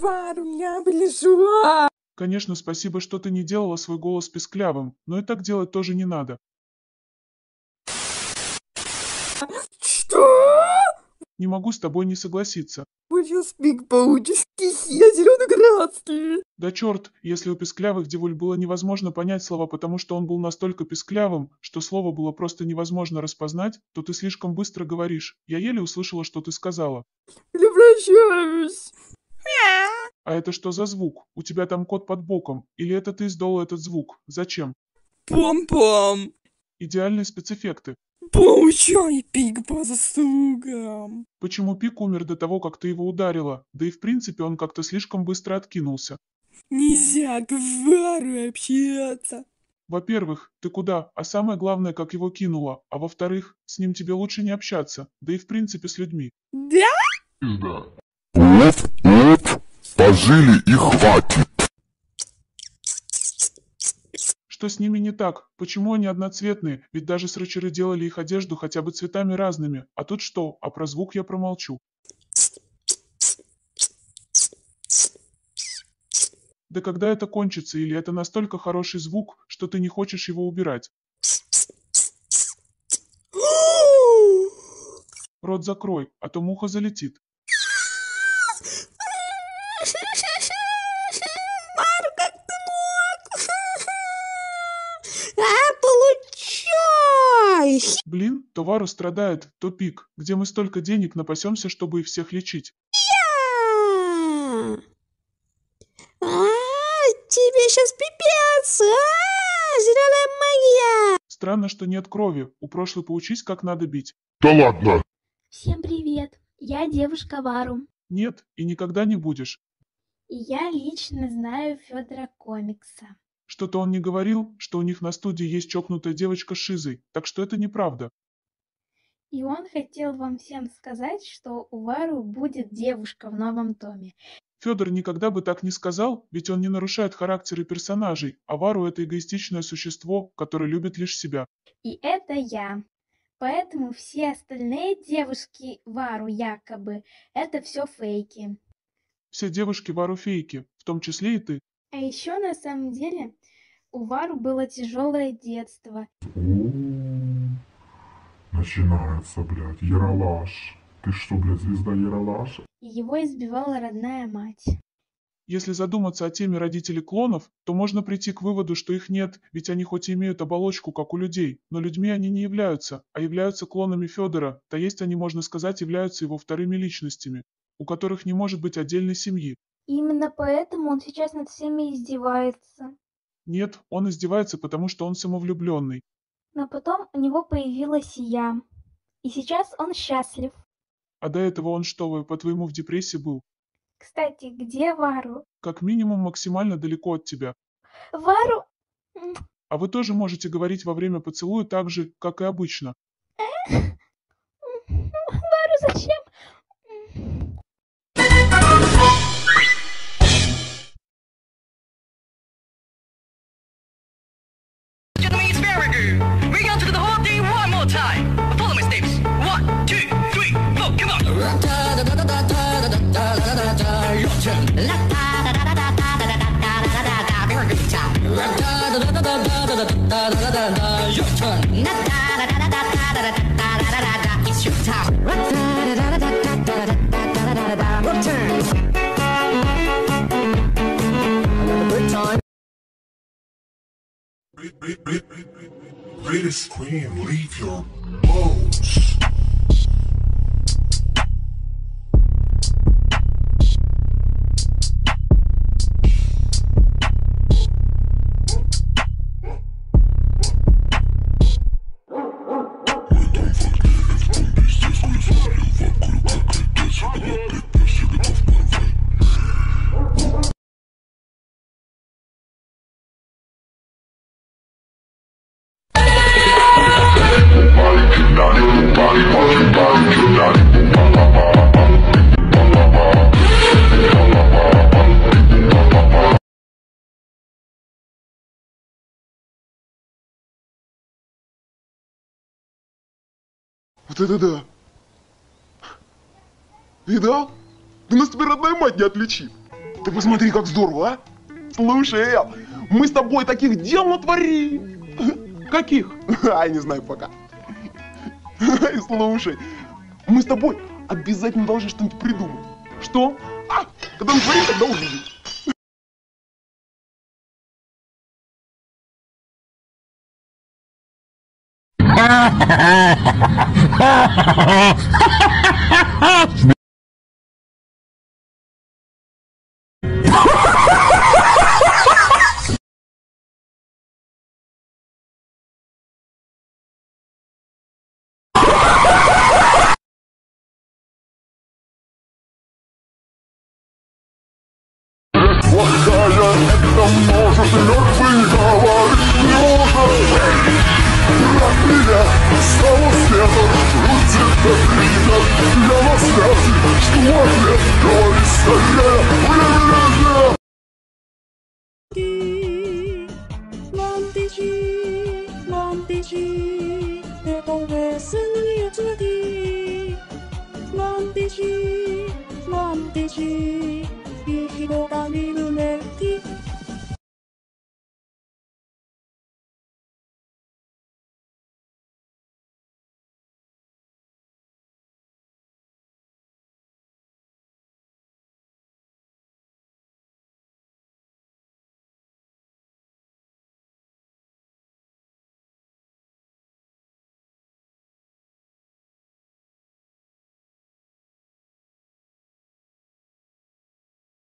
Вару, я ближу. Конечно, спасибо, что ты не делала свой голос писклявым, но и так делать тоже не надо. Не могу с тобой не согласиться. Сейчас пик получишь. Я зеленоградский. Да черт, если у писклявых девуль было невозможно понять слова, потому что он был настолько писклявым, что слово было просто невозможно распознать, то ты слишком быстро говоришь. Я еле услышала, что ты сказала. Превращаюсь. А это что за звук? У тебя там кот под боком. Или это ты издала этот звук? Зачем? Пом-пом. Идеальные спецэффекты. Получай пик по заслугам. Почему Пик умер до того, как ты его ударила? Да и в принципе он как-то слишком быстро откинулся. Нельзя к Вару общаться. Во-первых, ты куда? А самое главное, как его кинула. А во-вторых, с ним тебе лучше не общаться. Да и в принципе с людьми. Да? Уф, уф, пожили и хватит. Что с ними не так? Почему они одноцветные? Ведь даже срачеры делали их одежду хотя бы цветами разными. А тут что? А про звук я промолчу. Да когда это кончится, или это настолько хороший звук, что ты не хочешь его убирать? Рот закрой, а то муха залетит. Блин, то Вару страдает, то Пик, где мы столько денег напасемся, чтобы их всех лечить. А, тебе сейчас пипец. А, зеленая магия. Странно, что нет крови. У прошлой поучись, как надо бить. Да ладно. Всем привет! Я девушка Вару. Нет, и никогда не будешь. И я лично знаю Федора Комикса. Что-то он не говорил, что у них на студии есть чокнутая девочка с Шизой, так что это неправда. И он хотел вам всем сказать, что у Вару будет девушка в новом томе. Федор никогда бы так не сказал, ведь он не нарушает характеры персонажей, а Вару это эгоистичное существо, которое любит лишь себя. И это я. Поэтому все остальные девушки Вару якобы это все фейки. Все девушки Вару фейки, в том числе и ты. А еще на самом деле у Вару было тяжелое детство. Начинается, блядь, Яралаш. Ты что, блядь, звезда Яралаша? И его избивала родная мать. Если задуматься о теме родителей клонов, то можно прийти к выводу, что их нет, ведь они хоть и имеют оболочку, как у людей, но людьми они не являются, а являются клонами Федора, то есть они, можно сказать, являются его вторыми личностями, у которых не может быть отдельной семьи. И именно поэтому он сейчас над всеми издевается. Нет, он издевается, потому что он самовлюбленный. Но потом у него появилась я. И сейчас он счастлив. А до этого он что, вы, по-твоему, в депрессии был? Кстати, где Вару? Как минимум максимально далеко от тебя. Вару? А вы тоже можете говорить во время поцелуя так же, как и обычно. Your turn. It's your time. Your turn. Rate a scream, leave your Вот это да! Видал? Да нас теперь родная мать не отличит. Ты посмотри, как здорово, а? Слушай, Эл, мы с тобой таких дел натворили. Каких? Ай, не знаю пока. Ай, слушай, мы с тобой обязательно должны что-нибудь придумать. Что? А, когда натворим, тогда увидим. Плохая, это может мертвый говорить 넌디지 내 몸에 승